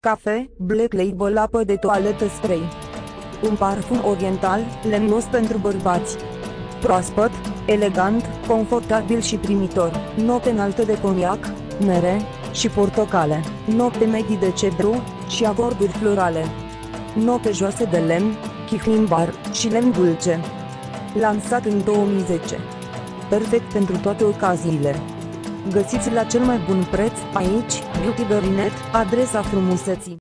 Cafe, Black Label apă de toaletă spray. Un parfum oriental, lemnos pentru bărbați. Proaspăt, elegant, confortabil și primitor. Note înaltă de coniac, mere și portocale. Note medii de cedru și acorduri florale. Note joase de lemn, chihlimbar și lemn dulce. Lansat în 2010. Perfect pentru toate ocaziile. Găsiți la cel mai bun preț, aici, Beauty Berinet, adresa frumuseții.